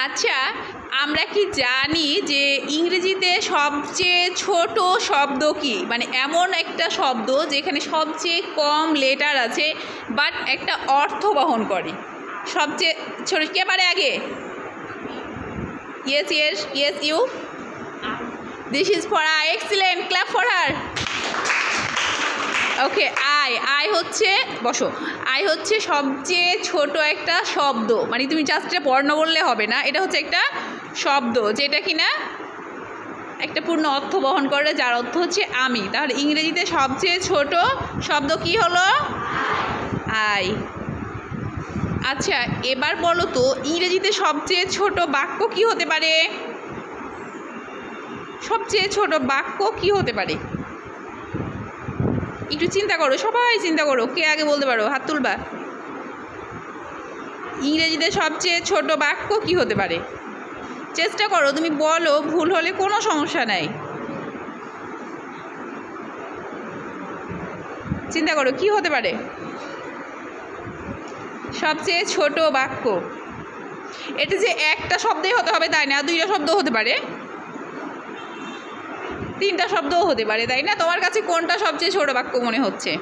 আচ্ছা আমরা কি জানি যে ইংরেজিতে সবচেয়ে ছোট শব্দ কি? মানে এমন একটা শব্দ যেখানে সবচেয়ে কম লেটার আছে, বাট একটা অর্থ বহন করে। সবচেয়ে ছোট কে পারে আগে? Yes yes yes you this is for I excellent club for her okay I I হচ্ছে, বসো। আই হচ্ছে সবচেয়ে ছোট একটা শব্দ। মানে তুমি জাস্ট এটা বর্ণ বললে হবে না। এটা হচ্ছে একটা শব্দ, যেটা কি না একটা পূর্ণ অর্থ বহন করে, যার অর্থ হচ্ছে আমি। তাহলে ইংরেজিতে সবচেয়ে ছোট শব্দ কি হলো? আই আচ্ছা এবার বলো তো, ইংরেজিতে সবচেয়ে ছোট বাক্য কি হতে পারে? সবচেয়ে ছোট বাক্য কি হতে পারে? একটু চিন্তা করো, সবাই চিন্তা করো, কে আগে বলতে পারো, হাত তুলবা। ইংরেজিতে সবচেয়ে ছোট বাক্য কি হতে পারে? চেষ্টা করো, তুমি বলো, ভুল হলে কোনো সমস্যা নাই। চিন্তা করো, কি হতে পারে? সবচেয়ে ছোট বাক্য। এটা যে একটা শব্দই হতে হবে তাই না, দুইটা শব্দ হতে পারে। তিনটা শব্দও হতে পারে তাই না? তোমার কাছে কোনটা সবচেয়ে ছোট বাক্য মনে হচ্ছে?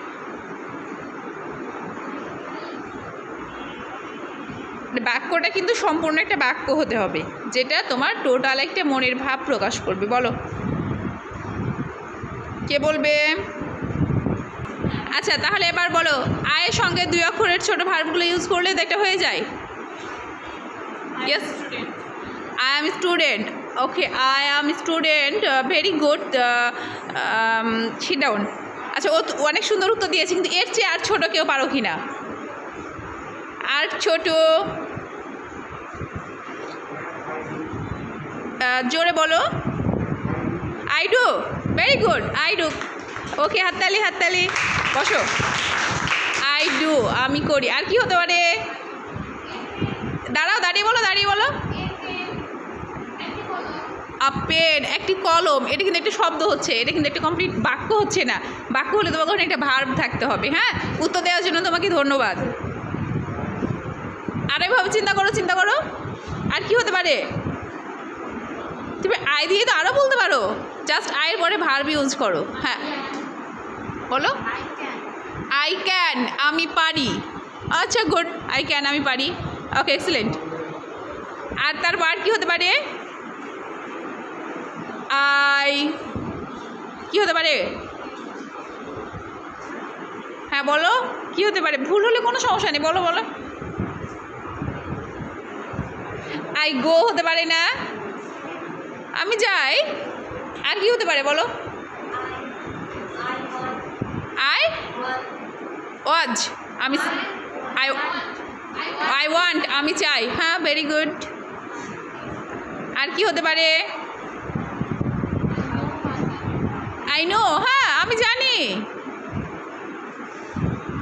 বাক্যটা কিন্তু সম্পূর্ণ একটা বাক্য হতে হবে যেটা তোমার টোটাল একটা মনের ভাব প্রকাশ করবে বলো। কে বলবে? আচ্ছা তাহলে এবার বলো আয়ের সঙ্গে দুই অক্ষরের ছোট ভার্বগুলো ইউজ করলে তো একটা হয়ে যায়? Yes I am student okay I am student very good sit down আচ্ছা ও অনেক সুন্দর উত্তর দিয়েছে, কিন্তু এর চেয়ে আর ছোট কেউ পারো কি না আর ছোট জোরে বলো। I do very good I do okay হাততালি হাততালি, বসো। আই ডু আমি করি। আর কি হতে পারে? দাঁড়াও, দাঁড়িয়ে বলো দাঁড়িয়ে বলো। পেন একটি কলম, এটা কিন্তু একটা শব্দ হচ্ছে, এটা কিন্তু একটা কমপ্লিট বাক্য হচ্ছে না। বাক্য হলে তোমাকে ওখানে একটা ভার্ব থাকতে হবে হ্যাঁ? উত্তর দেওয়ার জন্য তোমাকে ধন্যবাদ। আর আরেকভাবে চিন্তা করো চিন্তা করো। আর কি হতে পারে? তুমি আই দিয়ে তো আরও বলতে পারো। জাস্ট আয়ের পরে ভার্ব ইউজ করো হ্যাঁ। বলো? আই ক্যান আমি পারি। আচ্ছা গুড আই ক্যান আমি পারি। ওকে এক্সিলেন্ট আর তার বার কি হতে পারে? আই। কি হতে পারে? হ্যাঁ বলো। কি হতে পারে? ভুল হলে কোনো সমস্যা নেই। বলো বলো। আই, গো হতে পারে না। আমি যাই। আর কি হতে পারে, বলো। I, was. আমি আই আই ওয়ান্ট। আমি চাই। হ্যাঁ ভেরি গুড। আর কি হতে পারে? আই নো হ্যাঁ আমি জানি।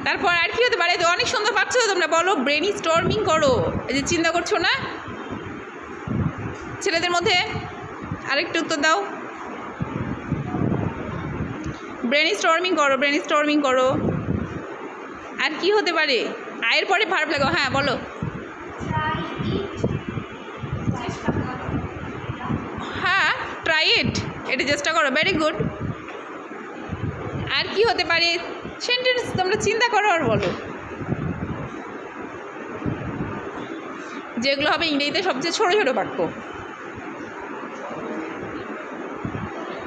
তারপর আর কি হতে পারে? অনেক সুন্দর পাচ্ছ তোমরা, বলো ব্রেনি স্টর্মিং করো। এই যে চিন্তা করছ না? ছেলেদের মধ্যে আরেকটু উত্তর দাও। ব্রেন স্টর্মিং করো ব্রেনি স্টর্মিং করো। আর কি হতে পারে? আয়ের পরে ভার্ব লাগাও হ্যাঁ বলো। হ্যাঁ ট্রাই ইট এটা চেষ্টা করো ভেরি গুড আর কি হতে পারে? সেন্টেন্স তোমরা চিন্তা করো আর বলো। যেগুলো হবে ইংরেজিতে সবচেয়ে ছোটো ছোটো বাক্য।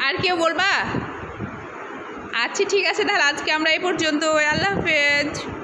আর কেউ বলবা? আচ্ছা ঠিক আছে, তাহলে আজকে আমরা এই পর্যন্ত। আল্লাহ হাফেজ।